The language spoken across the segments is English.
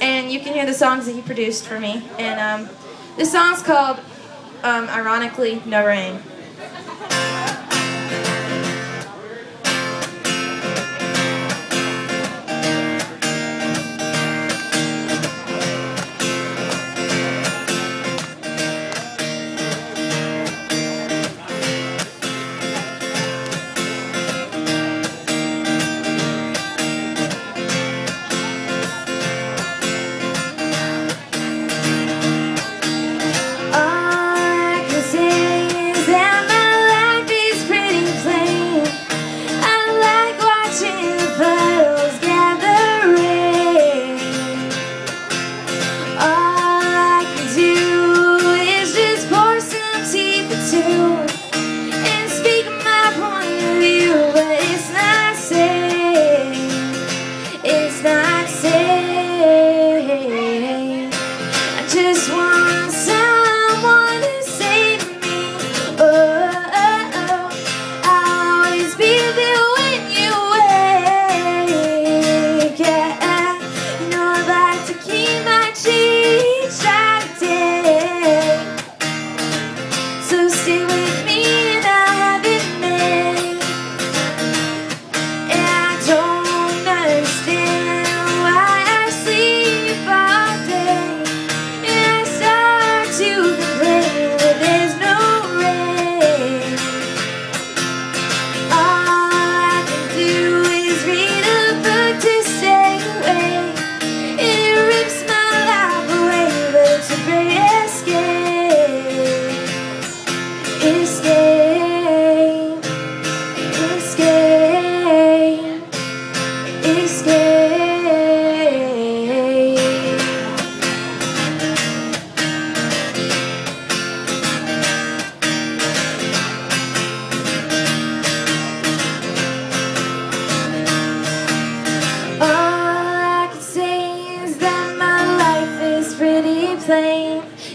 and you can hear the songs that he produced for me. And um, this song's called, um, ironically, No Rain.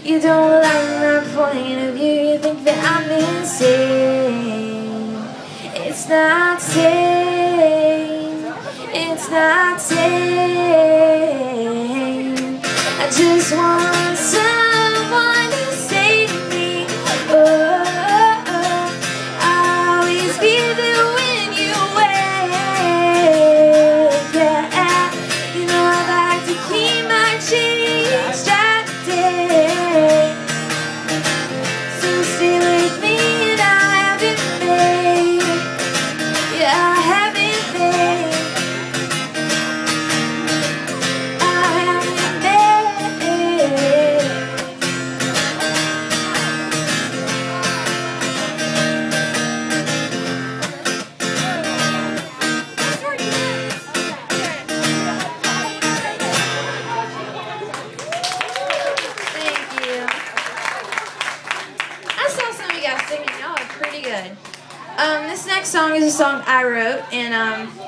You don't like my point of view, you think that I'm insane. It's not sane, it's not sane. Good. Um, this next song is a song I wrote, and um,